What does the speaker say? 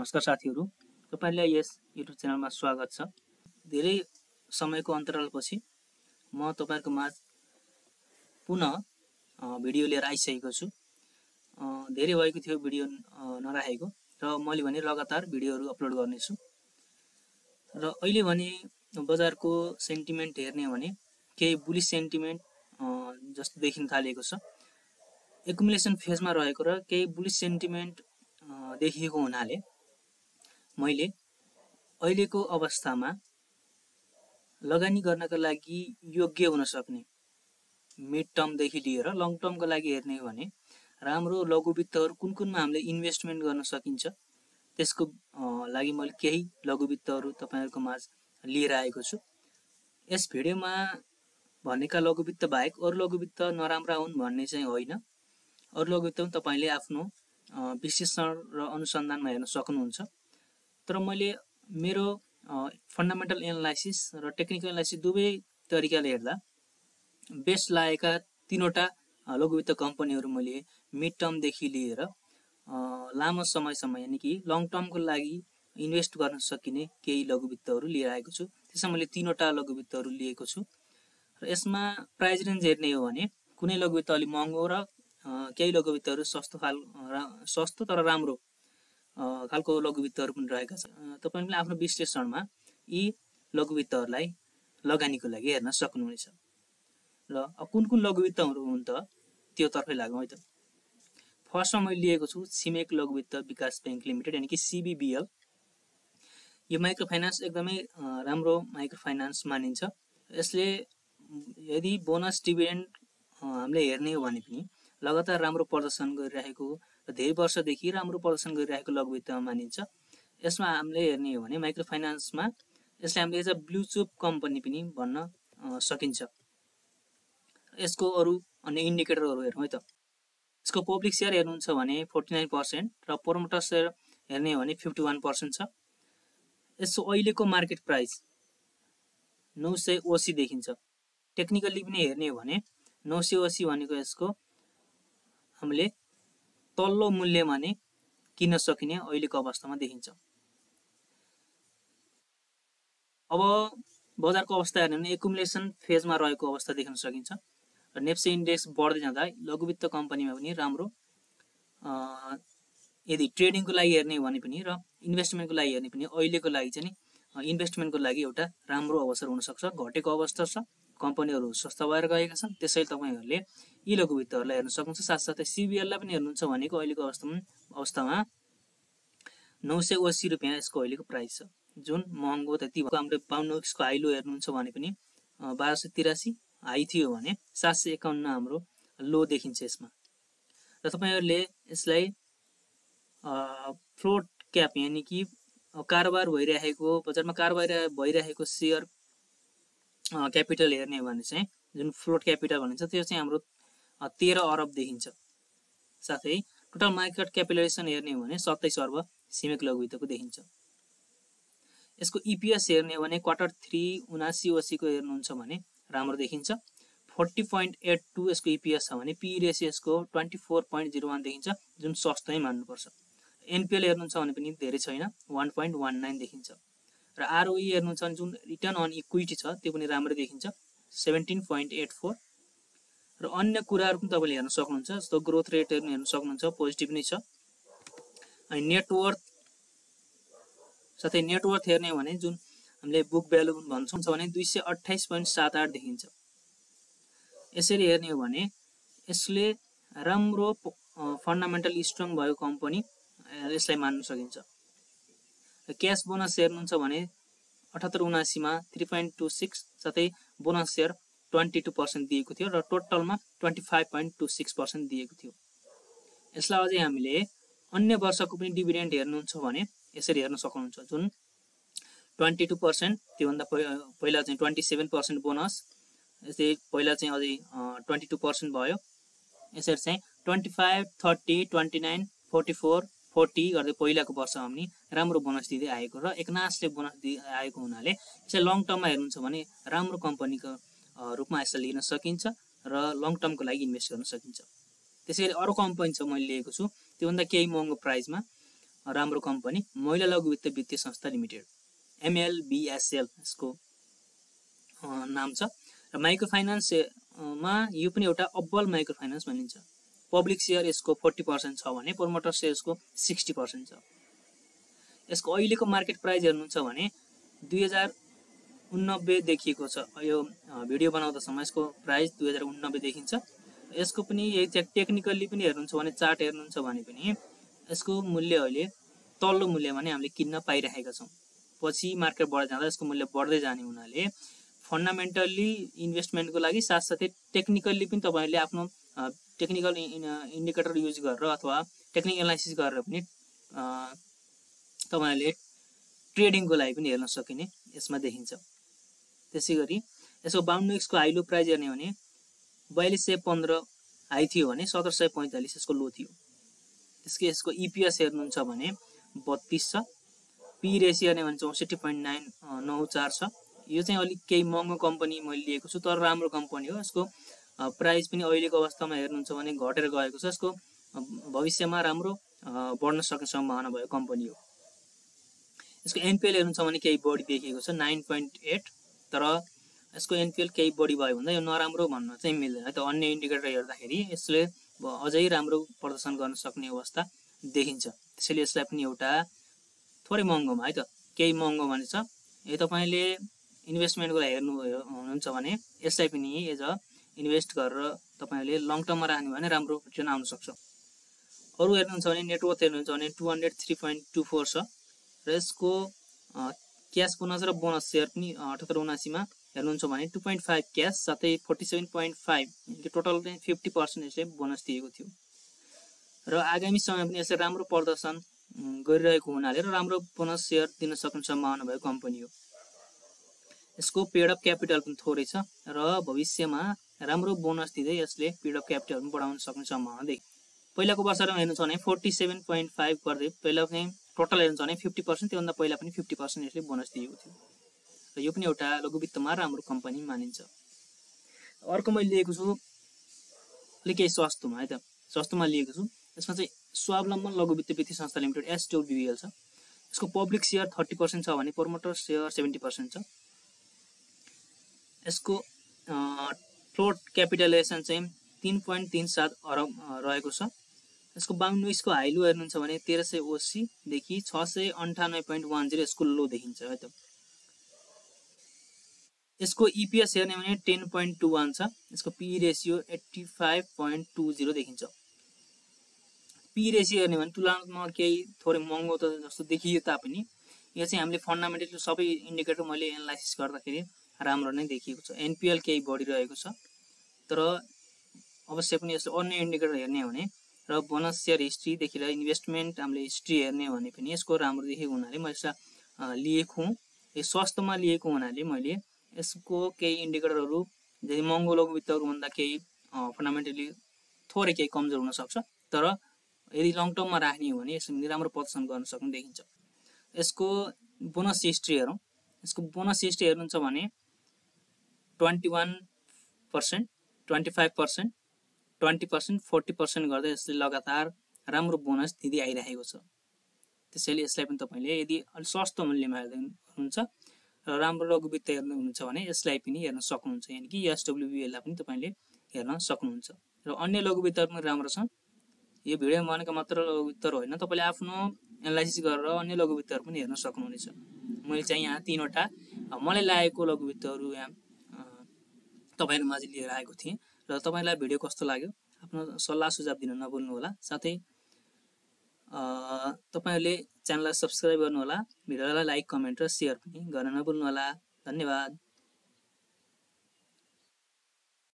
नमस्कार साथीहरू तपाईँलाई यस युट्युब च्यानलमा स्वागत छ। धेरै समयको अन्तरालपछि म तपाईँहरूको माझ पुनः भिडियो लिएर आइसकेको छु। धेरै भएको थियो भिडियो नराखेको र मैले भने लगातार भिडियोहरू अपलोड गर्नेछु। र अहिले भने बजारको सेन्टिमेन्ट हेर्ने हो भने केही बुलिस सेन्टिमेन्ट जस्तो देखिन थालेको छ। एकुमुलेसन फेजमा रहेको र केही बुलिस सेन्टिमेन्ट देखिएको हुनाले मैले अहिलेको अवस्थामा लगानी गर्नका लागि योग्य हुन सक्ने मिड टर्मदेखि लिएर लङ टर्मको लागि हेर्ने हो भने राम्रो लघु वित्तहरू कुन कुनमा हामीले इन्भेस्टमेन्ट गर्न सकिन्छ त्यसको लागि मैले केही लघु वित्तहरू तपाईँहरूको माझ लिएर आएको छु। यस भिडियोमा भनेका लघु वित्त बाहेक अरू लघु वित्त नराम्रा हुन् भन्ने चाहिँ होइन। अरू लघु वित्त पनि तपाईँले आफ्नो विश्लेषण र अनुसन्धानमा हेर्न सक्नुहुन्छ। तर मैले मेरो फन्डामेन्टल एनालाइसिस र टेक्निकल एनालाइसिस दुवै तरिकाले हेर्दा बेस्ट लागेका तिनवटा लघुवित्त कम्पनीहरू मैले मिड टर्मदेखि लिएर लामो समयसम्म यानि कि लङ टर्मको लागि इन्भेस्ट गर्न सकिने केही लघुवित्तहरू लिएर आएको छु। त्यसमा मैले तिनवटा लघुवित्तहरू लिएको छु। र यसमा प्राइज रेन्ज हेर्ने हो भने कुनै लघुवित्त अलिक महँगो र केही लघुवित्तहरू सस्तो खाल सस्तो तर राम्रो खालको लघुवित्तहरू पनि रहेका छन्। तपाईँले आफ्नो विश्लेषणमा यी लघुवित्तहरूलाई लगानीको लागि हेर्न सक्नुहुनेछ। र कुन कुन लघुवित्तहरू हुन् त त्यो तर्फै लागौँ है त। फर्स्टमा मैले लिएको छु छिमेक लघुवित्त विकास ब्याङ्क लिमिटेड यानि कि सिबिबिएल। यो माइक्रो फाइनेन्स एकदमै राम्रो माइक्रो फाइनेन्स मानिन्छ। यसले यदि बोनस डिभिडेन्ड हामीले हेर्ने हो भने पनि लगातार राम्रो प्रदर्शन गरिरहेको धेरै वर्षदेखि राम्रो प्रदर्शन गरिरहेको लघुवित्तमा मानिन्छ। यसमा हामीले हेर्ने हो भने माइक्रो फाइनेन्समा यसलाई हामीले as a blue chip company पनि भन्न सकिन्छ। यसको अरू अन्य इन्डिकेटरहरू हेरौँ है त। यसको पब्लिक सेयर हेर्नुहुन्छ भने फोर्टी नाइन पर्सेन्ट र प्रोमोटर सेयर हेर्ने हो भने फिफ्टी वान पर्सेन्ट छ। यसको अहिलेको मार्केट प्राइस नौ सय ओसी देखिन्छ। टेक्निकल्ली पनि हेर्ने हो भने नौ सय ओसी भनेको यसको हामीले तल्लो मूल्यमा नै किन्न सकिने अहिलेको अवस्थामा देखिन्छ। अब बजारको अवस्था हेर्ने भने एकुमुलेसन फेजमा रहेको अवस्था देख्न सकिन्छ र नेप्से इन्डेक्स बढ्दै जाँदा लघुवित्त कम्पनीमा पनि राम्रो यदि ट्रेडिङको लागि हेर्ने भने पनि र इन्भेस्टमेन्टको लागि हेर्ने पनि अहिलेको लागि चाहिँ इन्भेस्टमेन्टको लागि एउटा राम्रो अवसर हुनसक्छ घटेको अवस्था छ। कम्पनीहरू सस्ता भएर गएका छन् त्यसैले तपाईँहरूले यी लघुवित्तहरूलाई हेर्न सक्नुहुन्छ। साथसाथै सिबिएललाई पनि हेर्नुहुन्छ भनेको अहिलेको अवस्थामा अवस्थामा नौ सय अस्सी रुपियाँ यसको अहिलेको प्राइस छ। जुन महँगो त्यति हाम्रो पाउन्डको हाइलो हेर्नुहुन्छ भने पनि बाह्र सय तिरासी हाई थियो भने सात सय एकाउन्न हाम्रो लो देखिन्छ यसमा। र तपाईँहरूले यसलाई फ्लोट क्याप यानि कि कारोबार भइरहेको बजारमा कारोबार भइरहेको सेयर क्यापिटल हेर्ने हो भने चाहिँ जुन फ्लोट क्यापिटल भनिन्छ त्यो चाहिँ हाम्रो तेह्र अरब देखिन्छ। साथै टोटल मार्केट क्यापिटलाइजेसन हेर्ने हो भने सत्ताइस अर्ब छिमेक लघुवित्तको देखिन्छ। यसको इपिएस हेर्ने हो भने क्वार्टर थ्री उनासी असीको हेर्नुहुन्छ भने राम्रो देखिन्छ। फोर्टी पोइन्ट एट टू यसको इपिएस छ भने पी रेसियो यसको twenty four point zero one देखिन्छ जुन सस्तै मान्नुपर्छ। एनपिएल हेर्नुहुन्छ भने पनि धेरै छैन वान पोइन्ट वान नाइन देखिन्छ। र आरओई e हेर्नुहुन्छ भने जुन रिटर्न अन इक्विटी छ त्यो पनि राम्रो देखिन्छ। सेभेन्टिन पोइन्ट एट फोर र अन्य कुराहरू पनि तपाईँले हेर्न सक्नुहुन्छ जस्तो ग्रोथ रेटहरू हेर्न सक्नुहुन्छ पोजिटिभ नै छ। अनि नेटवर्थ साथै नेटवर्थ हेर्ने भने जुन हामीले बुक भ्यालु भन्छौँ भने दुई सय अठाइस पोइन्ट सात आठ देखिन्छ। यसरी हेर्ने हो भने यसले राम्रो फन्डामेन्टल स्ट्रङ भएको कम्पनी यसलाई मान्न सकिन्छ। क्यास बोनस हेर्नुहुन्छ भने अठहत्तर उनासीमा थ्री पोइन्ट टू सिक्स साथै bonus share twenty two percent दिएको थियो र टोटलमा twenty five point two six percent दिएको थियो। यसलाई अझै हामीले अन्य वर्षको पनि डिभिडेन्ड हेर्नुहुन्छ भने यसरी हेर्न सक्नुहुन्छ जुन ट्वेन्टी टू पर्सेन्ट त्योभन्दा पहिला चाहिँ ट्वेन्टी सेभेन पर्सेन्ट बोनस यस्तै पहिला चाहिँ अझै ट्वेन्टी टू पर्सेन्ट भयो। यसरी चाहिँ twenty five thirty twenty nine forty four forty गर्दै पहिलाको वर्षमा पनि राम्रो बोनस दिँदै आएको र एकनासले बोनस दिइ आएको हुनाले यसलाई लङ टर्ममा हेर्नुहुन्छ भने राम्रो कम्पनीको रूपमा यसलाई लिन सकिन्छ र लङ टर्मको लागि इन्भेस्ट गर्न सकिन्छ। त्यसै गरी अरू कम्पनी छ मैले लिएको छु त्योभन्दा केही महँगो प्राइसमा राम्रो कम्पनी महिला लघु वित्त वित्तीय संस्था लिमिटेड एमएलबिएसएल यसको नाम छ। र माइक्रो फाइनेन्समा यो पनि एउटा अब्बल माइक्रो फाइनेन्स भनिन्छ। पब्लिक सेयर यसको फोर्टी पर्सेन्ट छ भने प्रोमोटर सेयर्सको सिक्सटी पर्सेन्ट छ। यसको अहिलेको मार्केट प्राइस हेर्नुहुन्छ भने दुई हजार उन्नब्बे देखिएको छ। यो भिडियो बनाउँदा समय यसको प्राइस दुई हजार उन्नब्बे देखिन्छ। यसको पनि टेक्निकल्ली पनि हेर्नुहुन्छ भने चार्ट हेर्नुहुन्छ भने पनि यसको मूल्य अहिले तल्लो मूल्यमा नै हामीले किन्न पाइरहेका छौँ। पछि मार्केट बढ्दै जाँदा यसको मूल्य बढ्दै जाने हुनाले फन्डामेन्टल्ली इन्भेस्टमेन्टको लागि साथसाथै टेक्निकल्ली पनि तपाईँहरूले आफ्नो टेक्निकल इन्डिकेटर युज गरेर अथवा टेक्निकल एनालाइसिस गरेर पनि तपाईँहरूले ट्रेडिङको लागि पनि हेर्न सकिने यसमा देखिन्छ। त्यसै गरी यसको बााउन्डेक्सको हाइलो प्राइज हेर्ने भने बयालिस सय पन्ध्र हाई थियो भने सत्र सय पैँतालिस यसको लो थियो। त्यसको यसको इपिएस e हेर्नुहुन्छ भने बत्तिस छ। पी रेसी हेर्ने भने चौसठी पोइन्ट नाइन नौ चार छ। यो चाहिँ अलिक केही महँगो कम्पनी मैले लिएको छु तर राम्रो कम्पनी हो। यसको प्राइस पनि अहिलेको अवस्थामा हेर्नुहुन्छ भने घटेर गएको छ। यसको भविष्यमा राम्रो बढ्न सक्ने सम्भावना भएको कम्पनी हो। यसको एनपिएल हेर्नुहुन्छ भने केही बढी देखिएको छ नाइन पोइन्ट एट। तर यसको एनपिएल केही बढी भयो भन्दा यो नराम्रो भन्न चाहिँ मिल्दैन त। अन्य इन्डिकेटर हेर्दाखेरि यसले अझै राम्रो प्रदर्शन गर्न सक्ने अवस्था देखिन्छ। त्यसैले यसलाई पनि एउटा थोरै महँगोमा है त केही महँगो भने छ यो तपाईँले इन्भेस्टमेन्टको लागि हेर्नु हुनुहुन्छ भने यसलाई पनि एज अ इन्भेस्ट गरेर तपाईँहरूले लङ टर्ममा राख्नु भने राम्रो रिटर्न आउन सक्छ। अरू हेर्नुहुन्छ भने नेटवर्क हेर्नुहुन्छ भने two hundred three point two four छ। र यसको क्यास बोनस र बोनस सेयर पनि अठहत्तर उनासीमा हेर्नुहुन्छ भने टु पोइन्ट फाइभ क्यास साथै forty seven point five total चाहिँ फिफ्टी पर्सेन्ट यसले बोनस दिएको थियो। र आगामी समय पनि यसले राम्रो प्रदर्शन गरिरहेको हुनाले र राम्रो बोनस सेयर दिन सक्ने सम्भावना भएको कम्पनी हो। यसको पेड अफ क्यापिटल पनि थोरै छ र भविष्यमा राम्रो बोनस दिँदै यसले पेड अफ क्यापिटल पनि बढाउन सक्ने सम्भावना देखि पहिलाको वर्षमा हेर्नुहुन्छ भने फोर्टी सेभेन पोइन्ट फाइभ गर्दै पहिला चाहिँ टोटल हेर्नुहुन्छ भने फिफ्टी पर्सेन्ट त्योभन्दा पहिला पनि फिफ्टी पर्सेन्ट यसले बोनस दिएको थियो। र यो पनि एउटा लघुवित्तमा राम्रो कम्पनी मानिन्छ। अर्को मैले लिएको छु अलिक केही सस्तोमा है त। सस्तोमा लिएको छु। यसमा चाहिँ स्वावलम्बन लघुवित्त वित्तीय संस्था लिमिटेड एसडब्लुबिएल छ। यसको पब्लिक सेयर थर्टी पर्सेन्ट छ भने प्रोमोटर सेयर सेभेन्टी पर्सेन्ट छ। यसको फ्लोट क्यापिटलाइजेसन चाहिँ तिन पोइन्ट तिन सात अरब रहेको छ। यसको बााउन्डुइसको हाइलो हेर्नुहुन्छ भने तेह्र सय असीदेखि छ सय अन्ठानब्बे पोइन्ट वान जिरो यसको लो देखिन्छ है त। यसको इपिएस हेर्ने भने टेन पोइन्ट टू वान छ। यसको P ratio eighty five point two zero देखिन्छ। पी रेसियो हेर्ने भने तुलनात्मक केही थोरै महँगो त जस्तो देखियो तापनि। यो चाहिँ हामीले फन्डामेन्टल सबै इन्डिकेटर मैले एनालाइसिस गर्दाखेरि राम्रो नै देखिएको छ। एनपिएल केही बढिरहेको छ। तर अवश्य पनि यसले अन्य इन्डिकेटर हेर्ने हो भने र बोनस सेयर हिस्ट्रीदेखि लिएर इन्भेस्टमेन्ट हामीले हिस्ट्री हेर्ने हो भने पनि यसको राम्रो देखेको हुनाले मैले यसलाई लिएको हुँ। यो सस्तोमा लिएको हुनाले मैले यसको केही इन्डिकेटरहरू धेरै महँगो लघुवित्तहरूभन्दा केही फन्डामेन्टली थोरै केही कमजोर हुनसक्छ। तर यदि लङ टर्ममा राख्ने हो भने यसले राम्रो प्रदर्शन गर्न सक्ने देखिन्छ। यसको बोनस हिस्ट्री हेरौँ। यसको बोनस हिस्ट्री हेर्नुहुन्छ भने twenty one percent twenty five percent twenty percent forty percent गर्दै यसले लगातार राम्रो बोनस दिँदै आइरहेको छ। त्यसैले यसलाई पनि तपाईँले यदि अलिक सस्तो मूल्यमा हेर्दै हुनुहुन्छ र राम्रो लघुवित्त हेर्नुहुन्छ भने यसलाई पनि हेर्न सक्नुहुन्छ यानि कि एसडब्लुबिएललाई पनि तपाईँले हेर्न सक्नुहुन्छ। र अन्य लघुवित्तहरू पनि राम्रो छन्। यो भिडियोमा भनेको मात्र लघुवित्तहरू होइन तपाईँले आफ्नो एनालाइसिस गरेर अन्य लघुवित्तहरू पनि हेर्न सक्नुहुनेछ। मैले चाहिँ यहाँ तिनवटा मलाई लागेको लघुवित्तहरू यहाँ तपाईँहरू माझ लिएर आएको थिएँ र तपाईँलाई भिडियो कस्तो लाग्यो? आफ्नो सल्लाह सुझाव दिन नभुल्नु होला साथै तपाईँहरूले च्यानललाई सब्सक्राइब गर्नुहोला भिडियोलाई लाइक कमेन्ट र सेयर पनि गर्न नभुल्नुहोला। धन्यवाद।